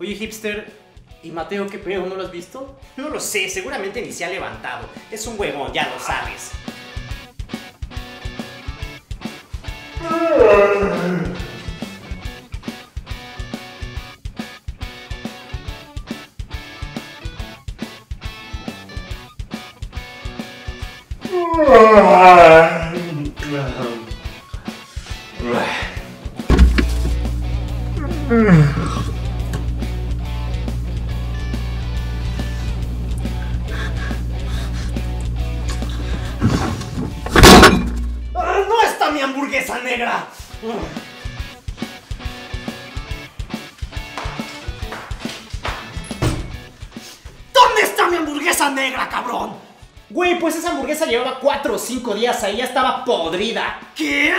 Oye, hipster, ¿y Mateo qué pedo? ¿No lo has visto? No lo sé, seguramente ni se ha levantado. Es un huevón, ya lo sabes. ¡Ah, hamburguesa negra! ¿Dónde está mi hamburguesa negra, cabrón? Güey, pues esa hamburguesa llevaba 4 o 5 días ahí, ya estaba podrida. ¿Qué?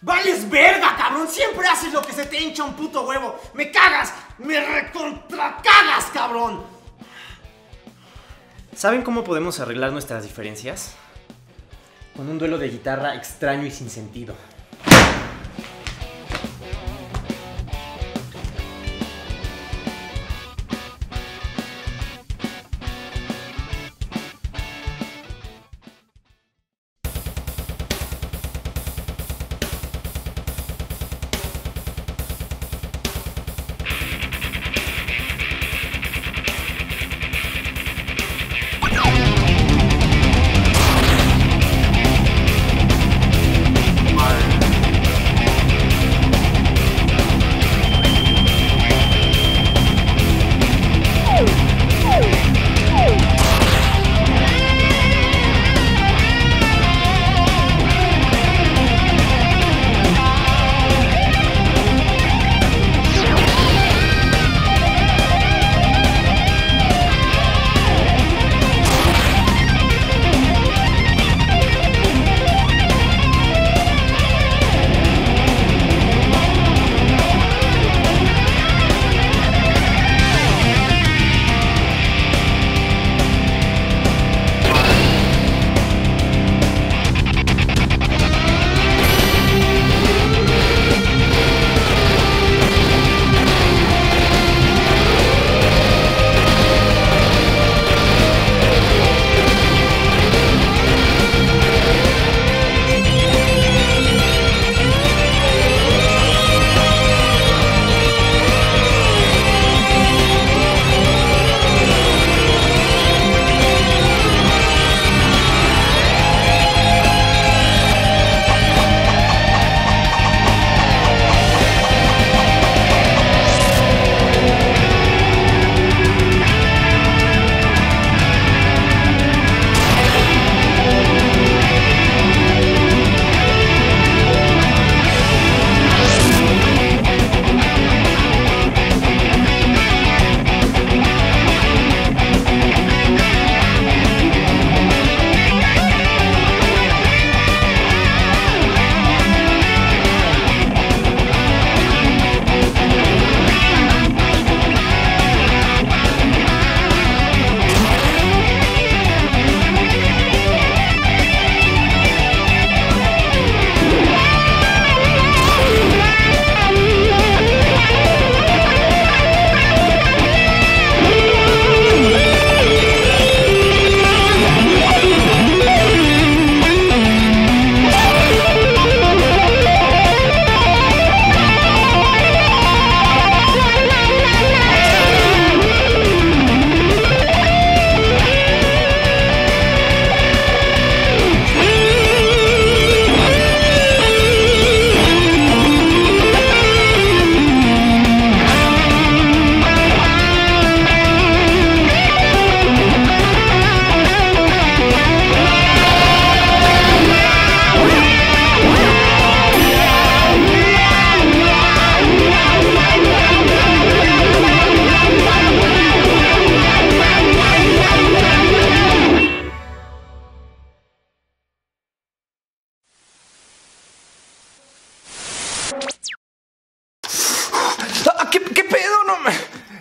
¡Vales verga, cabrón! Siempre haces lo que se te hincha un puto huevo. ¡Me cagas! ¡Me recontra cagas, cabrón! ¿Saben cómo podemos arreglar nuestras diferencias? Con un duelo de guitarra extraño y sin sentido.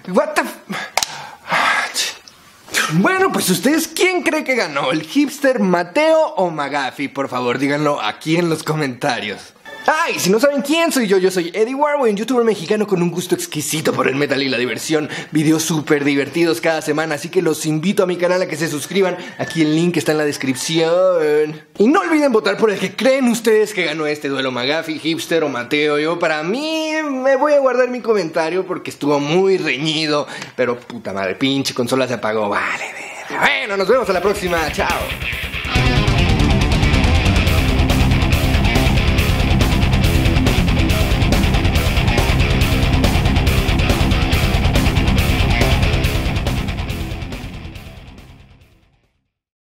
What the... Bueno, pues ustedes, ¿quién cree que ganó? ¿El hipster Mateo o Magafi? Por favor, díganlo aquí en los comentarios. Ay, si no saben quién soy yo, yo soy Eddie Warwick, un youtuber mexicano con un gusto exquisito por el metal y la diversión. Videos súper divertidos cada semana, así que los invito a mi canal a que se suscriban. Aquí el link está en la descripción. Y no olviden votar por el que creen ustedes que ganó este duelo, Magafi, Hipster o Mateo. Yo para mí me voy a guardar mi comentario porque estuvo muy reñido. Pero puta madre, pinche consola se apagó. Vale. Bueno, nos vemos a la próxima. Chao.